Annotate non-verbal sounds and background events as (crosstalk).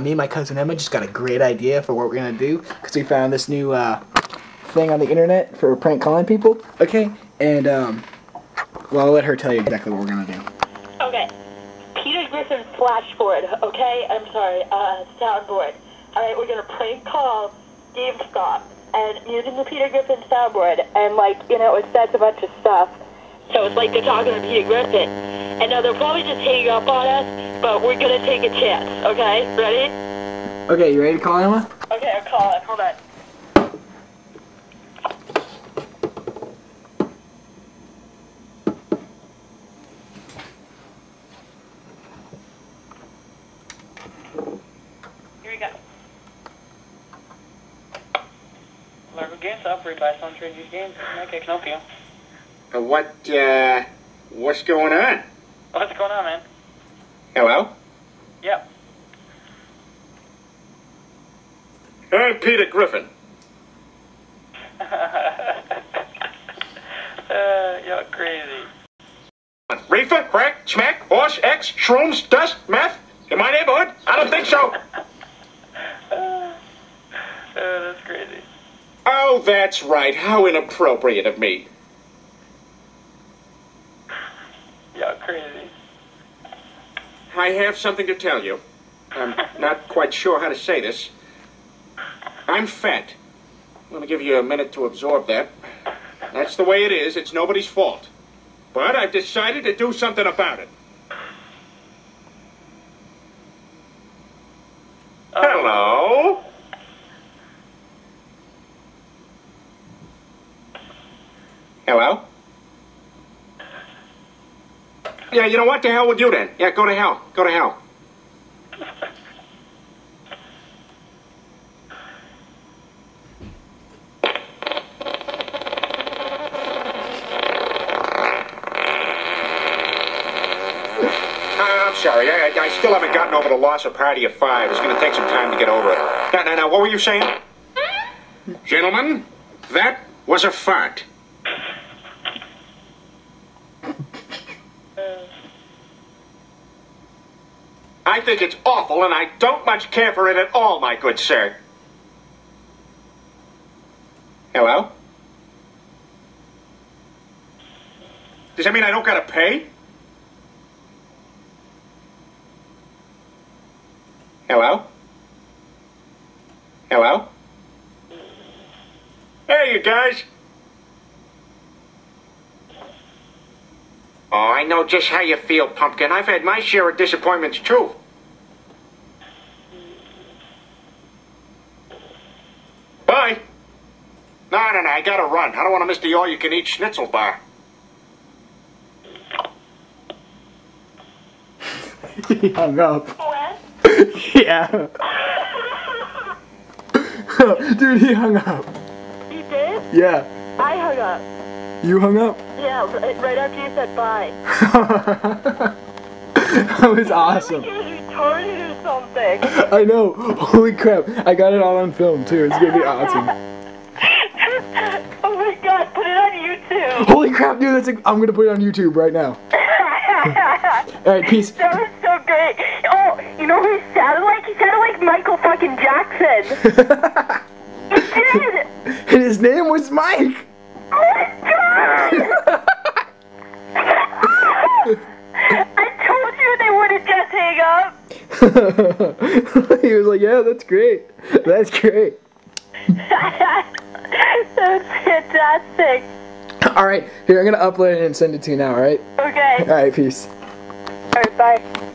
me and my cousin Emma just got a great idea for what we're gonna do because we found this new uh, thing on the internet for prank calling people. Okay, and um, well, I'll let her tell you exactly what we're gonna do. Okay. Peter Griffin flashboard, okay? I'm sorry, uh, soundboard. Alright, we're gonna prank call GameStop and using the Peter Griffin soundboard and like, you know, it says a bunch of stuff. So it's like they're talking to Peter Griffin. And now they're probably just hanging up on us, but we're gonna take a chance, okay? Ready? Okay, you ready to call Emma? Okay, I'm calling. Hold on. Here we go. Largo GameStop, where you buy some trade used games. Mike, I can help you. Uh, what, uh, what's going on? What's going on, man? Hello? Yep. I'm Peter Griffin. (laughs) Uh, you're crazy. Reefer, crack, smack, horse, X, shrooms, dust, meth? In my neighborhood? I don't think so. (laughs) Uh, that's crazy. Oh, that's right. How inappropriate of me. You're crazy. I have something to tell you. I'm not quite sure how to say this. I'm fat. Let me give you a minute to absorb that. That's the way it is. It's nobody's fault. But I've decided to do something about it. Hello? Hello? Yeah, you know what? The hell with you then. Yeah, go to hell. Go to hell. I'm sorry. I, I still haven't gotten over the loss of Party of Five. It's going to take some time to get over it. Now, now, now, what were you saying? Gentlemen, that was a fart. I think it's awful, and I don't much care for it at all, my good sir. Hello? Does that mean I don't gotta pay? Hello? Hello? Hey, you guys. Oh, I know just how you feel, Pumpkin. I've had my share of disappointments, too. Bye. No, no, no, I gotta run. I don't want to miss the all-you-can-eat schnitzel bar. he (laughs) hung up. What? (laughs) yeah. (laughs) Dude, he hung up. He did? Yeah. I hung up. You hung up? Yeah, right, right after you said bye. (laughs) that was awesome. You're retarded or something. (laughs) I know. Holy crap. I got it all on film too. It's gonna be awesome. (laughs) oh my god, put it on YouTube. Holy crap, dude. That's like, I'm gonna put it on YouTube right now. Alright, peace. That was so great. Oh, you know who he sounded like? He sounded like Michael fucking Jackson. He did. and his name was Mike. Oh (laughs) he was like, yeah, that's great. That's great. That's fantastic. Alright, here, I'm gonna upload it and send it to you now, alright? Okay. Alright, peace. Alright, bye.